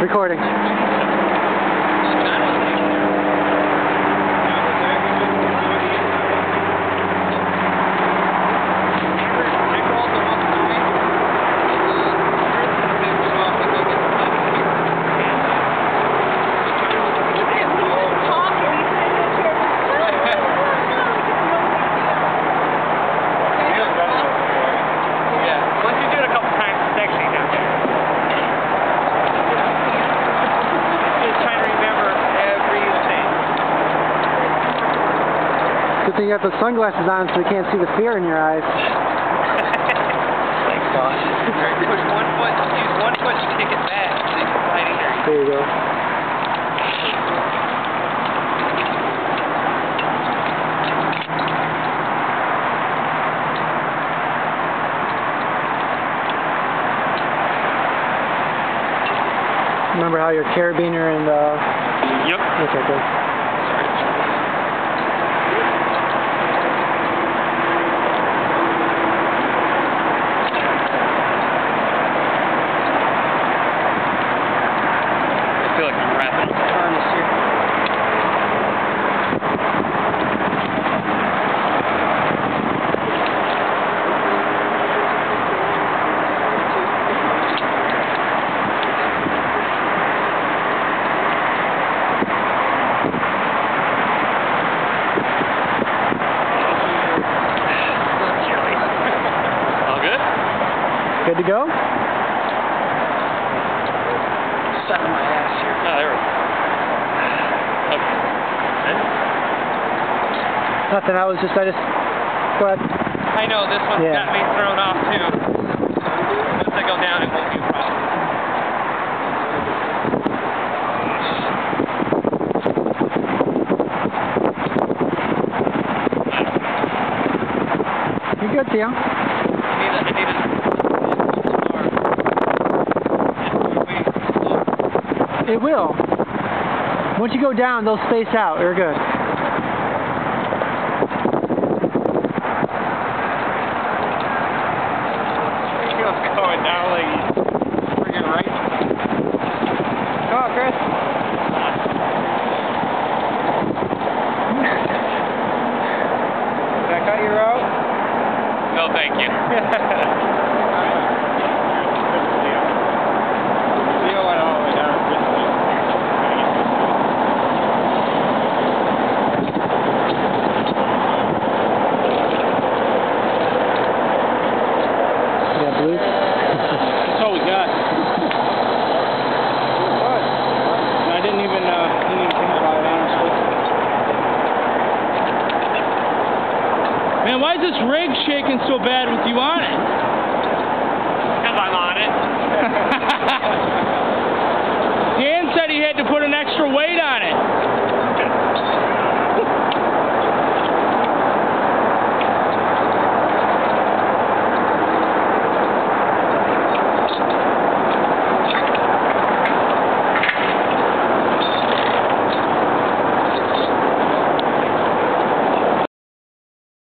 Recording. Yeah, once you do it a couple times, it's actually not bad. Just trying to remember everything. Good thing you got those sunglasses on so we can't see the fear in your eyes. Thanks, boss. Push one foot, use one foot to kick it back, so you can slide in there. There you go. Remember how your carabiner and uh Yep. okay, good. I feel like I'm wrapping up the harness here. All good? Good to go? Sucking my ass here. Oh, there we go. Okay. Nothing, I was just I just go ahead. I know this one's Yeah. got me thrown off too. Once I go down, it won't be a problem. You're good, Theo. I need a, I need a It will. Once you go down, they'll space out. You're good. Feels going down like he's friggin' right. Come on, Chris. Did I cut you out? No, thank you. Leo went all the way down. You got blue? That's all we got. And I didn't even, uh, didn't even think about it, honestly. Why is this rig shaking so bad with you on it?